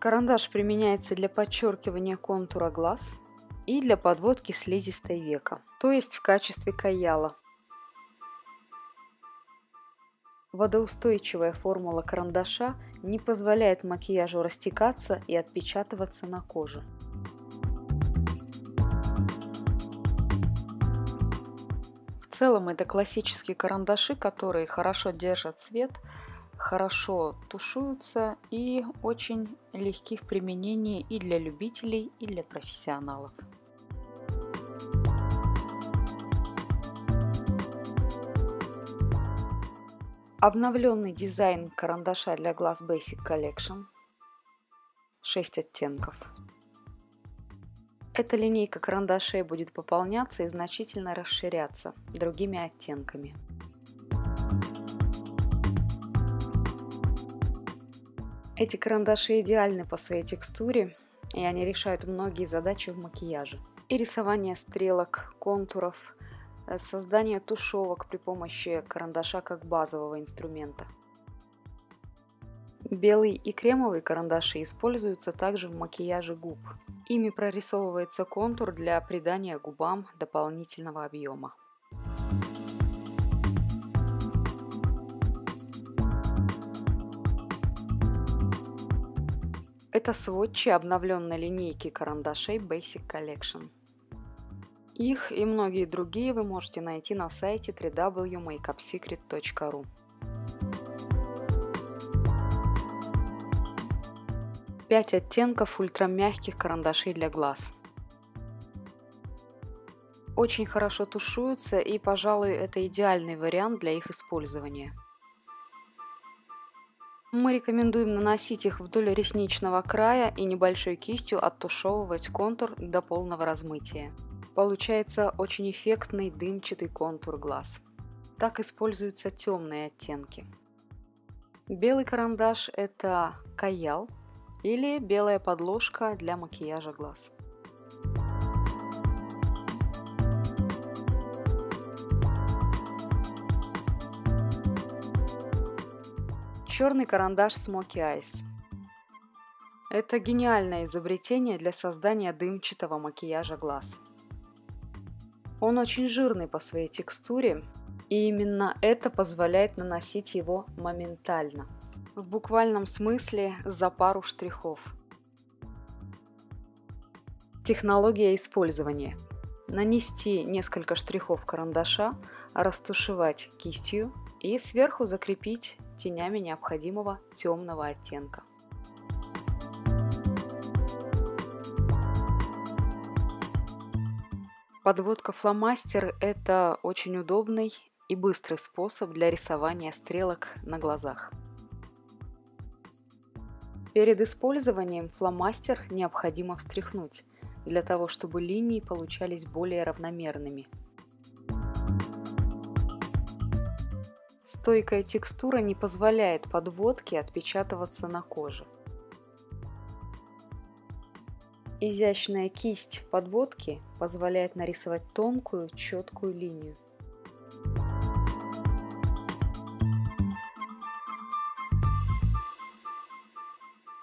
Карандаш применяется для подчеркивания контура глаз и для подводки слизистой века, то есть в качестве каяла. Водоустойчивая формула карандаша не позволяет макияжу растекаться и отпечатываться на коже. В целом это классические карандаши, которые хорошо держат цвет, хорошо тушуются и очень легки в применении и для любителей, и для профессионалов. Обновленный дизайн карандаша для глаз Basic Collection. 6 оттенков. Эта линейка карандашей будет пополняться и значительно расширяться другими оттенками. Эти карандаши идеальны по своей текстуре, и они решают многие задачи в макияже. И рисование стрелок, контуров, создание тушевок при помощи карандаша как базового инструмента. Белый и кремовый карандаши используются также в макияже губ. Ими прорисовывается контур для придания губам дополнительного объема. Это сводчи обновленной линейки карандашей Basic Collection. Их и многие другие вы можете найти на сайте www.makeupsecret.ru. Пять оттенков ультрамягких карандашей для глаз. Очень хорошо тушуются и, пожалуй, это идеальный вариант для их использования – мы рекомендуем наносить их вдоль ресничного края и небольшой кистью оттушевывать контур до полного размытия. Получается очень эффектный дымчатый контур глаз. Так используются темные оттенки. Белый карандаш – это каял или белая подложка для макияжа глаз. Черный карандаш Smoky Eyes. Это гениальное изобретение для создания дымчатого макияжа глаз. Он очень жирный по своей текстуре, и именно это позволяет наносить его моментально. В буквальном смысле за пару штрихов. Технология использования. Нанести несколько штрихов карандаша, растушевать кистью и сверху закрепить тенями необходимого темного оттенка. Подводка фломастер – это очень удобный и быстрый способ для рисования стрелок на глазах. Перед использованием фломастер необходимо встряхнуть, для того чтобы линии получались более равномерными – Стойкая текстура не позволяет подводке отпечатываться на коже. Изящная кисть подводки позволяет нарисовать тонкую, четкую линию.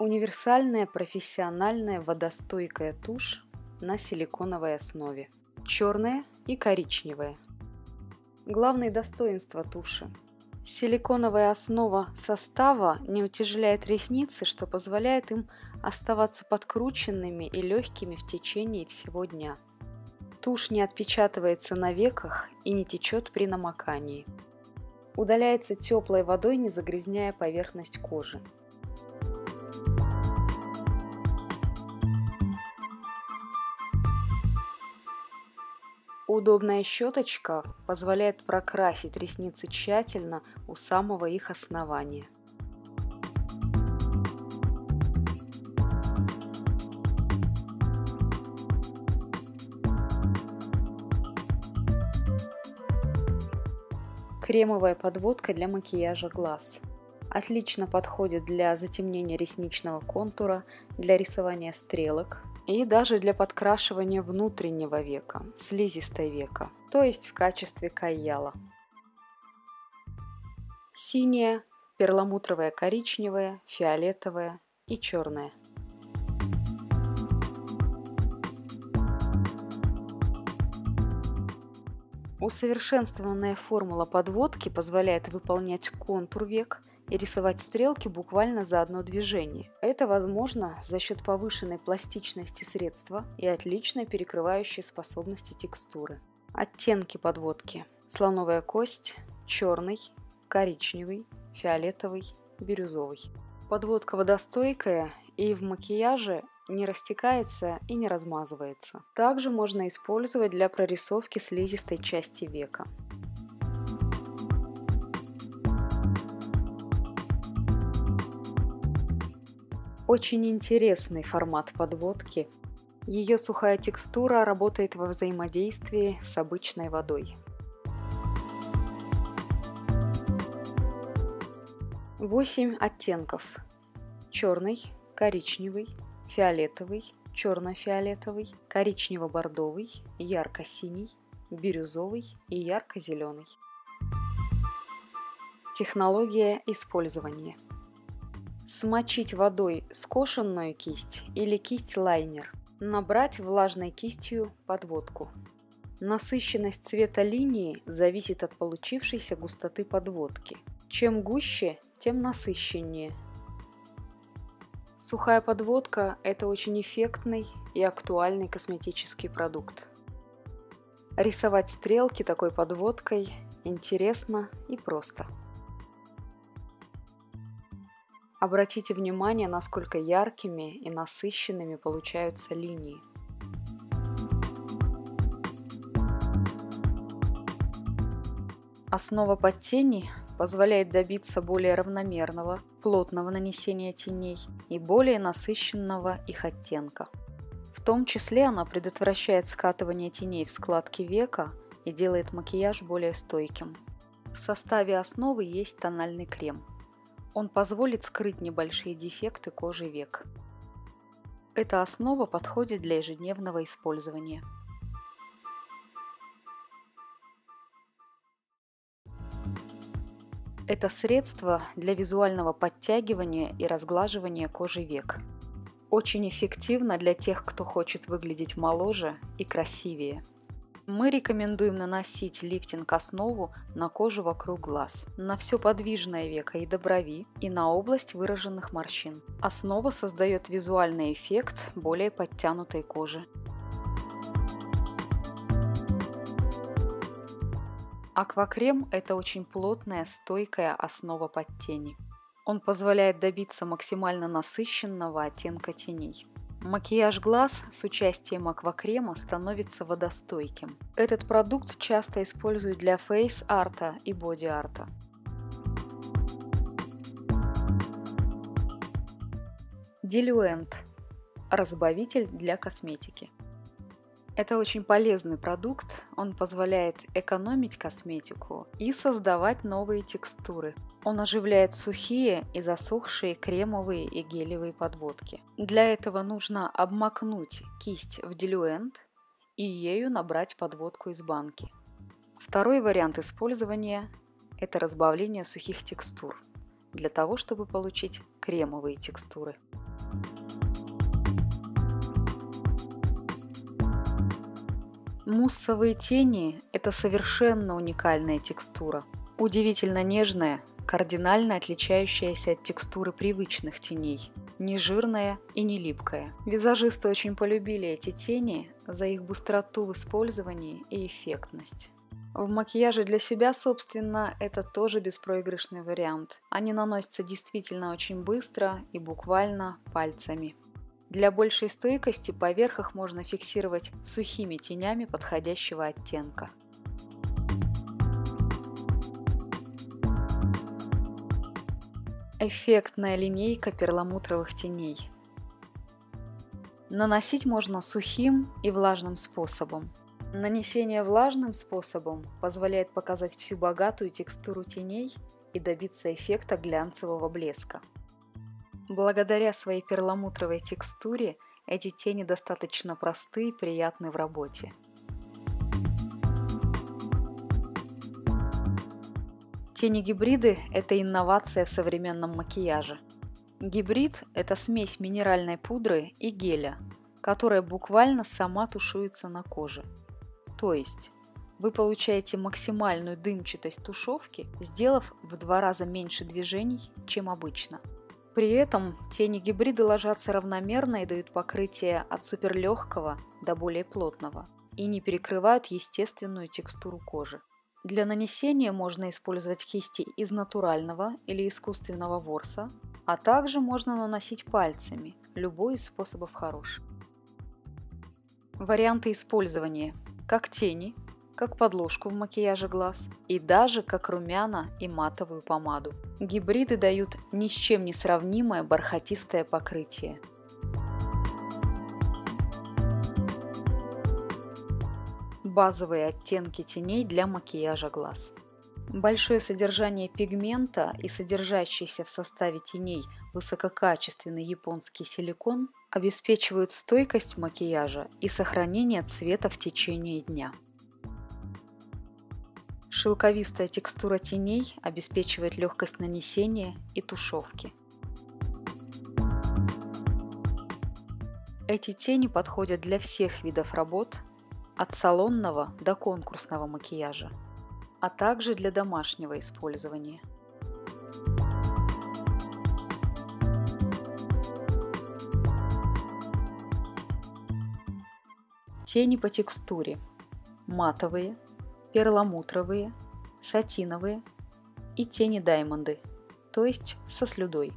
Универсальная профессиональная водостойкая тушь на силиконовой основе. Черная и коричневая. Главные достоинства туши Силиконовая основа состава не утяжеляет ресницы, что позволяет им оставаться подкрученными и легкими в течение всего дня. Тушь не отпечатывается на веках и не течет при намокании. Удаляется теплой водой, не загрязняя поверхность кожи. Удобная щеточка позволяет прокрасить ресницы тщательно у самого их основания. Кремовая подводка для макияжа глаз. Отлично подходит для затемнения ресничного контура, для рисования стрелок и даже для подкрашивания внутреннего века, слизистой века, то есть в качестве каяла. Синяя, перламутровая коричневая, фиолетовая и черная. Усовершенствованная формула подводки позволяет выполнять контур век и рисовать стрелки буквально за одно движение. Это возможно за счет повышенной пластичности средства и отличной перекрывающей способности текстуры. Оттенки подводки. Слоновая кость, черный, коричневый, фиолетовый, бирюзовый. Подводка водостойкая и в макияже не растекается и не размазывается. Также можно использовать для прорисовки слизистой части века. Очень интересный формат подводки. Ее сухая текстура работает во взаимодействии с обычной водой. Восемь оттенков. Черный, коричневый, фиолетовый, черно-фиолетовый, коричнево-бордовый, ярко-синий, бирюзовый и ярко-зеленый. Технология использования. Смочить водой скошенную кисть или кисть-лайнер. Набрать влажной кистью подводку. Насыщенность цвета линии зависит от получившейся густоты подводки. Чем гуще, тем насыщеннее – Сухая подводка – это очень эффектный и актуальный косметический продукт. Рисовать стрелки такой подводкой интересно и просто. Обратите внимание, насколько яркими и насыщенными получаются линии. Основа под тени позволяет добиться более равномерного, плотного нанесения теней и более насыщенного их оттенка. В том числе она предотвращает скатывание теней в складки века и делает макияж более стойким. В составе основы есть тональный крем. Он позволит скрыть небольшие дефекты кожи век. Эта основа подходит для ежедневного использования. Это средство для визуального подтягивания и разглаживания кожи век. Очень эффективно для тех, кто хочет выглядеть моложе и красивее. Мы рекомендуем наносить лифтинг-основу на кожу вокруг глаз, на все подвижное веко и до брови, и на область выраженных морщин. Основа создает визуальный эффект более подтянутой кожи. Аквакрем – это очень плотная, стойкая основа под тени. Он позволяет добиться максимально насыщенного оттенка теней. Макияж глаз с участием аквакрема становится водостойким. Этот продукт часто используют для фейс-арта и боди-арта. Дилюэнт – разбавитель для косметики. Это очень полезный продукт, он позволяет экономить косметику и создавать новые текстуры. Он оживляет сухие и засохшие кремовые и гелевые подводки. Для этого нужно обмакнуть кисть в дилюэнт и ею набрать подводку из банки. Второй вариант использования – это разбавление сухих текстур, для того, чтобы получить кремовые текстуры. Муссовые тени – это совершенно уникальная текстура. Удивительно нежная, кардинально отличающаяся от текстуры привычных теней. Не жирная и не липкая. Визажисты очень полюбили эти тени за их быстроту в использовании и эффектность. В макияже для себя, собственно, это тоже беспроигрышный вариант. Они наносятся действительно очень быстро и буквально пальцами. Для большей стойкости поверх их можно фиксировать сухими тенями подходящего оттенка. Эффектная линейка перламутровых теней. Наносить можно сухим и влажным способом. Нанесение влажным способом позволяет показать всю богатую текстуру теней и добиться эффекта глянцевого блеска. Благодаря своей перламутровой текстуре эти тени достаточно просты и приятны в работе. Тени-гибриды – это инновация в современном макияже. Гибрид – это смесь минеральной пудры и геля, которая буквально сама тушуется на коже. То есть вы получаете максимальную дымчатость тушевки, сделав в два раза меньше движений, чем обычно. При этом тени гибриды ложатся равномерно и дают покрытие от суперлегкого до более плотного и не перекрывают естественную текстуру кожи. Для нанесения можно использовать кисти из натурального или искусственного ворса, а также можно наносить пальцами, любой из способов хорош. Варианты использования – как тени, как подложку в макияже глаз и даже как румяна и матовую помаду. Гибриды дают ни с чем не сравнимое бархатистое покрытие – базовые оттенки теней для макияжа глаз. Большое содержание пигмента и содержащийся в составе теней высококачественный японский силикон обеспечивают стойкость макияжа и сохранение цвета в течение дня. Шелковистая текстура теней обеспечивает легкость нанесения и тушевки. Эти тени подходят для всех видов работ, от салонного до конкурсного макияжа, а также для домашнего использования. Тени по текстуре. Матовые, перламутровые, сатиновые и тени даймонды, то есть со слюдой.